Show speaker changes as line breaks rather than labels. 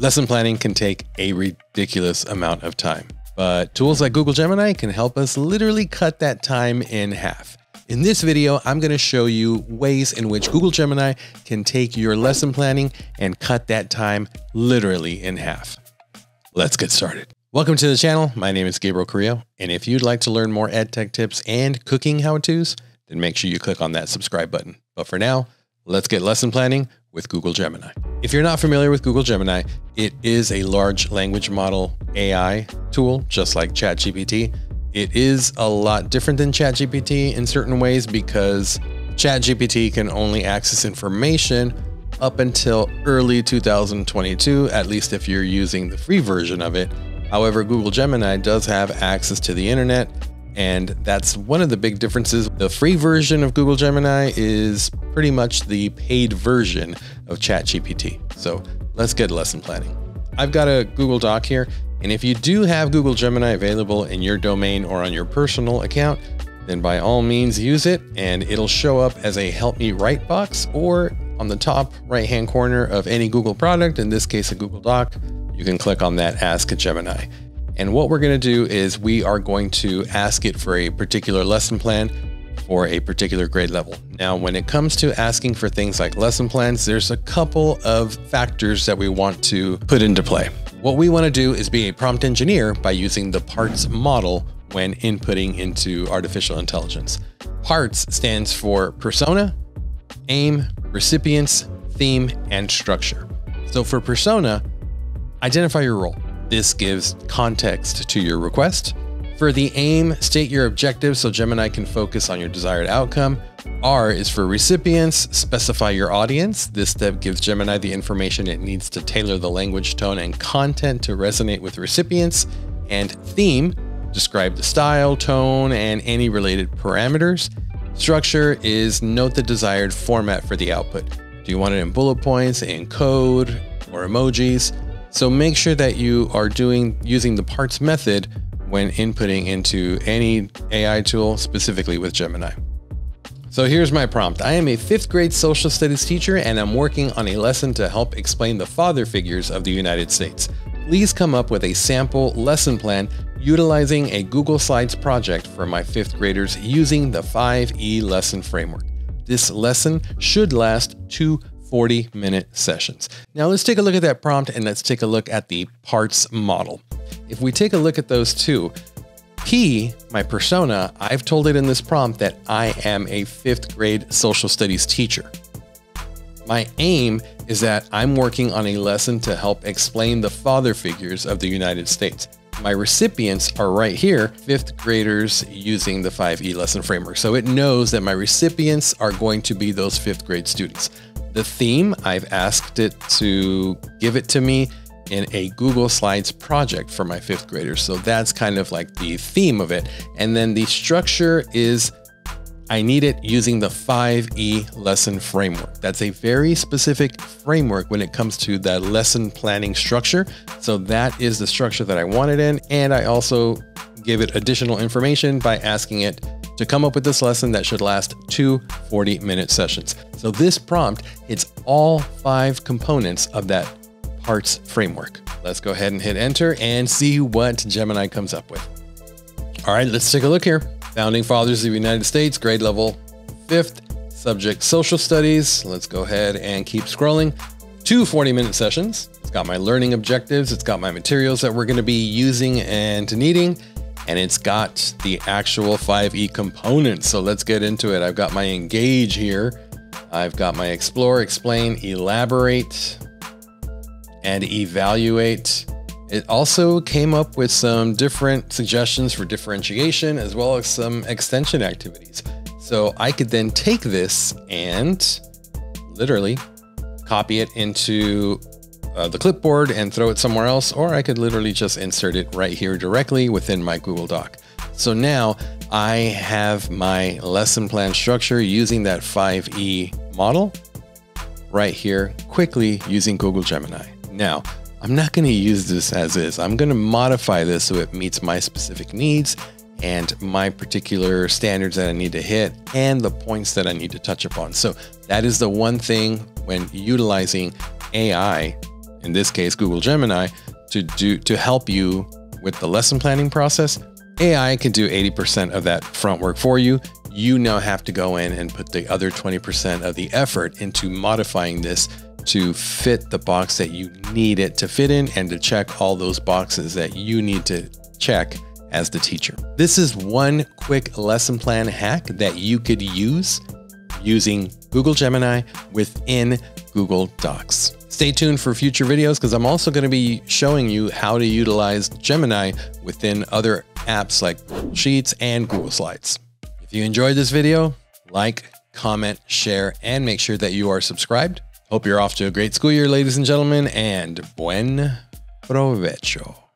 Lesson planning can take a ridiculous amount of time, but tools like Google Gemini can help us literally cut that time in half. In this video, I'm going to show you ways in which Google Gemini can take your lesson planning and cut that time literally in half. Let's get started. Welcome to the channel. My name is Gabriel Carrillo, and if you'd like to learn more ed tech tips and cooking how-tos, then make sure you click on that subscribe button. But for now, let's get lesson planning with Google Gemini. If you're not familiar with Google Gemini, it is a large language model AI tool, just like ChatGPT. It is a lot different than ChatGPT in certain ways because ChatGPT can only access information up until early 2022, at least if you're using the free version of it. However, Google Gemini does have access to the internet, and that's one of the big differences. The free version of Google Gemini is pretty much the paid version of ChatGPT. So let's get lesson planning. I've got a Google Doc here, and if you do have Google Gemini available in your domain or on your personal account, then by all means use it and it'll show up as a help me write box or on the top right hand corner of any Google product, in this case a Google Doc, you can click on that Ask Gemini. And what we're going to do is we are going to ask it for a particular lesson plan for a particular grade level. Now, when it comes to asking for things like lesson plans, there's a couple of factors that we want to put into play. What we want to do is be a prompt engineer by using the PARTS model when inputting into artificial intelligence. PARTS stands for persona, aim, recipients, theme, and structure. So for persona, identify your role. This gives context to your request. For the aim, state your objective so Gemini can focus on your desired outcome. R is for recipients, specify your audience. This step gives Gemini the information it needs to tailor the language, tone, and content to resonate with recipients. And theme, describe the style, tone, and any related parameters. Structure is note the desired format for the output. Do you want it in bullet points, in code, or emojis? So make sure that you are doing using the parts method when inputting into any AI tool, specifically with Gemini. So here's my prompt. I am a fifth grade social studies teacher and I'm working on a lesson to help explain the father figures of the United States. Please come up with a sample lesson plan utilizing a Google Slides project for my fifth graders using the 5E lesson framework. This lesson should last two 40 minute sessions. Now let's take a look at that prompt and let's take a look at the parts model. If we take a look at those two, P, my persona, I've told it in this prompt that I am a fifth grade social studies teacher. My aim is that I'm working on a lesson to help explain the father figures of the United States. My recipients are right here, fifth graders using the 5E lesson framework. So it knows that my recipients are going to be those fifth grade students. The theme, I've asked it to give it to me in a Google Slides project for my fifth graders. So that's kind of like the theme of it. And then the structure is I need it using the 5E lesson framework. That's a very specific framework when it comes to that lesson planning structure. So that is the structure that I wanted in. And I also give it additional information by asking it to come up with this lesson that should last two 40 minute sessions. So this prompt hits all five components of that parts framework. Let's go ahead and hit enter and see what Gemini comes up with. All right, let's take a look here. Founding Fathers of the United States, grade level fifth, subject social studies. Let's go ahead and keep scrolling. Two 40 minute sessions. It's got my learning objectives. It's got my materials that we're going to be using and needing. And it's got the actual 5E components. So let's get into it. I've got my engage here. I've got my explore, explain, elaborate, and evaluate. It also came up with some different suggestions for differentiation as well as some extension activities. So I could then take this and literally copy it into uh, the clipboard and throw it somewhere else, or I could literally just insert it right here directly within my Google Doc. So now I have my lesson plan structure using that 5E model right here quickly using Google Gemini. Now, I'm not going to use this as is. I'm going to modify this so it meets my specific needs and my particular standards that I need to hit and the points that I need to touch upon. So that is the one thing when utilizing AI in this case Google Gemini, to do to help you with the lesson planning process, AI can do 80% of that front work for you. You now have to go in and put the other 20% of the effort into modifying this to fit the box that you need it to fit in and to check all those boxes that you need to check as the teacher. This is one quick lesson plan hack that you could use using Google Gemini within Google Docs. Stay tuned for future videos because I'm also going to be showing you how to utilize Gemini within other apps like Sheets and Google Slides. If you enjoyed this video, like, comment, share, and make sure that you are subscribed. Hope you're off to a great school year, ladies and gentlemen, and buen provecho.